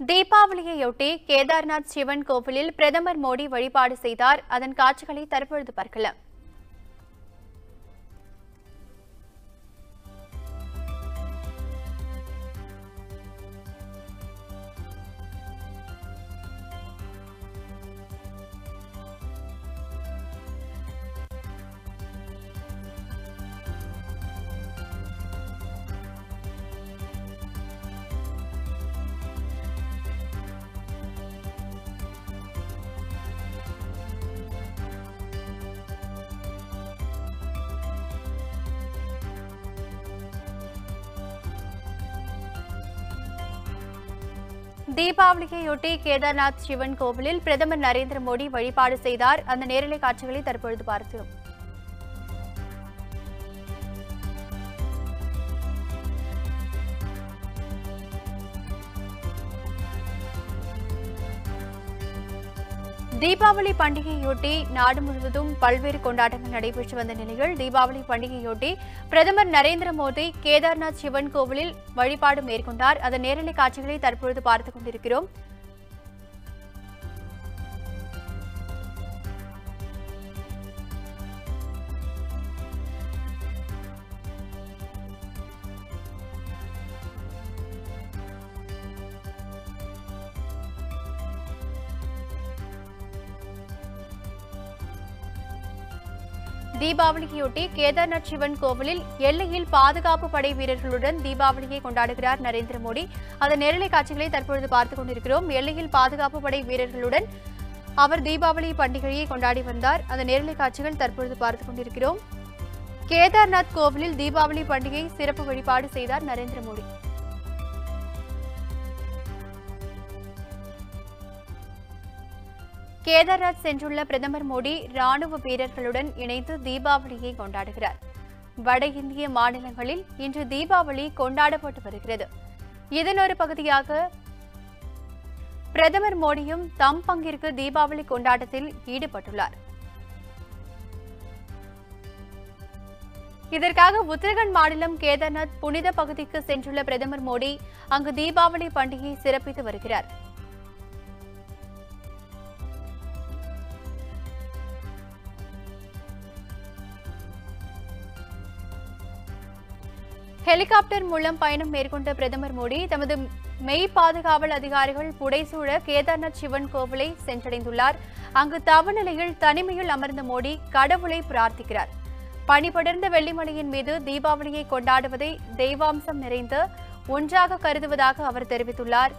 தீபாவளியையொட்டி கேதார்நாத் சிவன் கோவிலில் பிரதமர் மோடி வழிபாடு செய்தார். அதன் காட்சிகளை தற்பொழுது பார்க்கலாம். தீபாவளியையொட்டி கேதார்நாத் சிவன் கோவிலில் பிரதமர் நரேந்திர மோடி வழிபாடு செய்தார். அந்த நேரலை காட்சிகளை தற்பொழுது பார்க்கிறோம். தீபாவளி பண்டிகையொட்டி நாடு முழுவதும் பல்வேறு கொண்டாட்டங்கள் நடைபெற்று வந்த நிலையில் தீபாவளி பண்டிகையொட்டி பிரதமர் நரேந்திர மோடி கேதார்நாத் சிவன் கோவிலில் வழிபாடு மேற்கொண்டார். அதன் நேரலை காட்சிகளை தற்பொழுது பார்த்துக் கொண்டிருக்கிறோம். தீபாவளியொட்டி கேதார்நாத் சிவன் கோவிலில் எல்லையில் பாதுகாப்பு படை வீரர்களுடன் தீபாவளியை கொண்டாடுகிறார் நரேந்திர மோடி. அதன் நேரலை காட்சிகளை தற்பொழுது பார்த்துக் கொண்டிருக்கிறோம். எல்லையில் பாதுகாப்பு படை வீரர்களுடன் அவர் தீபாவளி பண்டிகையை கொண்டாடி வந்தார். அந்த நேரலை காட்சிகள் தற்பொழுது பார்த்துக் கொண்டிருக்கிறோம். கேதார்நாத் கோவிலில் தீபாவளி பண்டிகை சிறப்பு வழிபாடு செய்தார் நரேந்திர மோடி. கேதார்நாத் சென்றுள்ள பிரதமர் மோடி ராணுவ வீரர்களுடன் இணைந்து தீபாவளியை கொண்டாடுகிறார். வட இந்திய மாநிலங்களில் இன்று தீபாவளி கொண்டாடப்பட்டு வருகிறது. இதன் ஒரு பகுதியாக பிரதமர் மோடியும் தம் பங்கிற்கு தீபாவளி கொண்டாட்டத்தில் ஈடுபட்டுள்ளார். இதற்காக உத்தரகண்ட் மாநிலம் கேதார்நாத் புனித பகுதிக்கு சென்றுள்ள பிரதமர் மோடி அங்கு தீபாவளி பண்டிகையை சிறப்பித்து வருகிறார். ஹெலிகாப்டர் மூலம் பயணம் மேற்கொண்ட பிரதமர் மோடி தமது மெய் பாதுகாவல் அதிகாரிகள் புடைசூழ கேதார்நாத் சிவன் கோவிலை சென்றடைந்துள்ளார். அங்கு தவநிலையில் தனிமையில் அமர்ந்த மோடி கடவுளை பிரார்த்திக்கிறார். பனிபடர்ந்த வெள்ளிமலையின் மீது தீபாவளியை கொண்டாடுவதை தெய்வாம்சம் நிறைந்த ஒன்றாக கருதுவதாக அவர் தெரிவித்துள்ளார்.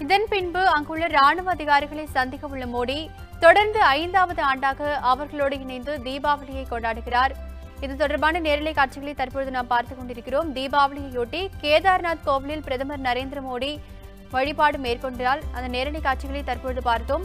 இதன் பின்பு அங்குள்ள ராணுவ அதிகாரிகளை சந்திக்க உள்ள மோடி தொடர்ந்து ஐந்தாவது ஆண்டாக அவர்களோடு இணைந்து தீபாவளியை கொண்டாடுகிறார். இது தொடர்பான நேரலை காட்சிகளை தற்பொழுது நாம் பார்த்துக் கொண்டிருக்கிறோம். தீபாவளியையொட்டி கேதார்நாத் கோவிலில் பிரதமர் நரேந்திர மோடி வழிபாடு மேற்கொண்டால் அந்த நேரலை காட்சிகளை தற்பொழுது பார்த்தோம்.